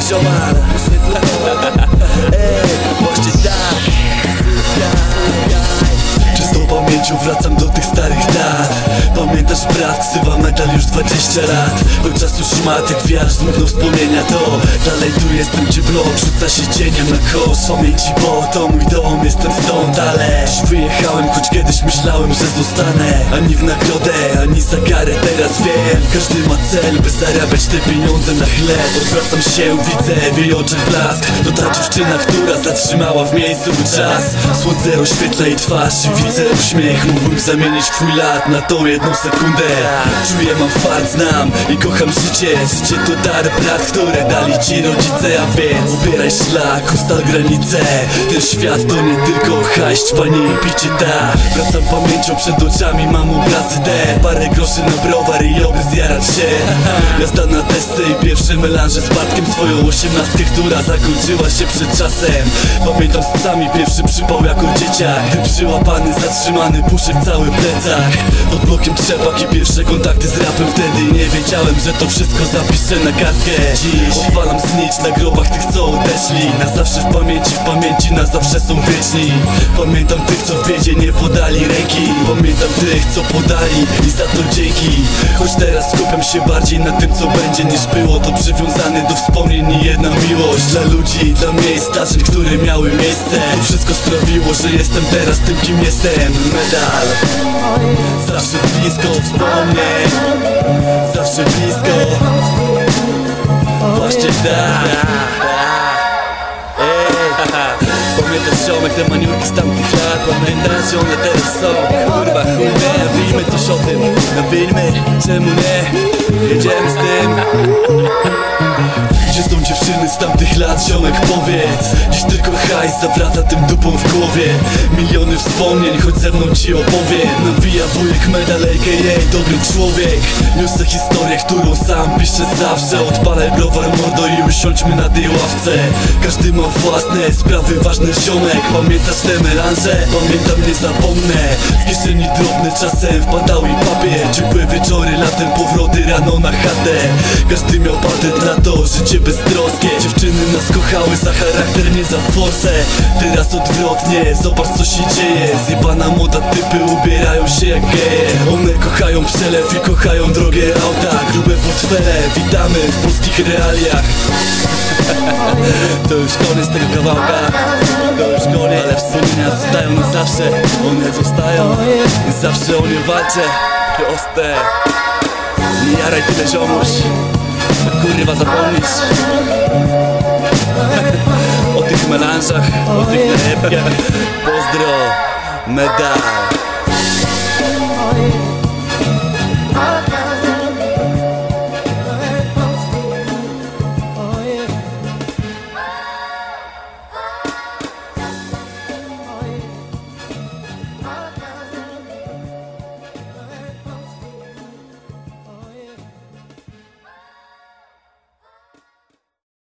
poziomar Ej, właśnie tak. Pamięcią wracam do Pamiętasz brat, ksywa medal już 20 lat. Choć czas już szmat jak wiatr zmknął wspomnienia to. Dalej tu jestem gdzie blok rzuca się cieniem na kosz. Pamięci, bo to mój dom, jestem stąd Ale wyjechałem, choć kiedyś myślałem, że zostanę. Ani w nagrodę, ani za karę, teraz wiem. Każdy ma cel, by zarabiać te pieniądze na chleb. Odwracam się, widzę w jej oczach blask. To ta dziewczyna, która zatrzymała w miejscu czas. Słońce rozświetla jej twarz i widzę uśmiech. Mógłbym zamienić twój lat na tą jedną sekundę. Czuję, mam fart, znam i kocham życie. Życie to dar, brat, które dali ci rodzice. A więc ubieraj szlak, ustal granice. Ten świat to nie tylko hajść, panie i picie ta. Wracam pamięcią przed oczami, mam obrazy D. Parę groszy na browar i oby zjarać się. Jazda na desce i pierwsze melanże z Bartkiem Swoją osiemnastkę, która zakończyła się przed czasem. Pamiętam z sami pierwszy przypał jako dzieciak. Przyłapany, zatrzymany, puszek cały plecach. Pod blokiem trzepak i pierwsze kontakty z rapem Wtedy. Nie wiedziałem, że to wszystko zapiszę na kartkę. Dziś odpalam znicz na grobach tych, co odeszli. Na zawsze w pamięci, w pamięci na zawsze są wieczni. Pamiętam tych, co w biedzie nie podali ręki. Pamiętam tych, co podali i za to dzięki. Choć teraz skupiam się bardziej na tym, co będzie niż było To przywiązane do wspomnień i jedna miłość. Dla ludzi, dla miejsc, zdarzeń, które miały miejsce. To wszystko sprawiło, że jestem teraz tym, kim jestem. Medal. Zawsze blisko wspomnień. Zawsze blisko. Właśnie tak. Pamiętasz ziomek te maniurki z tamtych lat Pamiętasz one teraz są. Kurwa chuj nie, nawijmy coś o tym. Nawijmy, czemu nie? Jedziemy z tym z tamtych lat, ziomek powiedz. Dziś tylko hajs zawraca tym dupą w głowie. Miliony wspomnień, choć ze mną ci opowiem Nawija wujek medal, a.k.a. dobry człowiek. Niosę historię, którą sam piszę zawsze. Odpalaj browar mordo i usiądźmy na tej ławce. Każdy ma własne sprawy, ważne ziomek. Pamiętasz te melanże? Pamiętam, nie zapomnę. W kieszeni drobne czasem wpadał i papier Ciepłe wieczory, latem powroty rano na chatę. Każdy miał patent na to, życie beztroskie Dziewczyny nas kochały za charakter, nie za forsę. Teraz odwrotnie, zobacz co się dzieje. Zjebana moda, typy ubierają się jak geje. One kochają przelew i kochają drogie auta. Grube portfele, witamy w polskich realiach. To już koniec tego kawałka. To już koniec, ale wspomnienia zostają na zawsze. One zostają. Zawsze o nie walczę. Proste. Nie jaraj tyle ziomuś Kurwa zapomnisz O tych melanżach, o tych nalepkach Pozdro, medal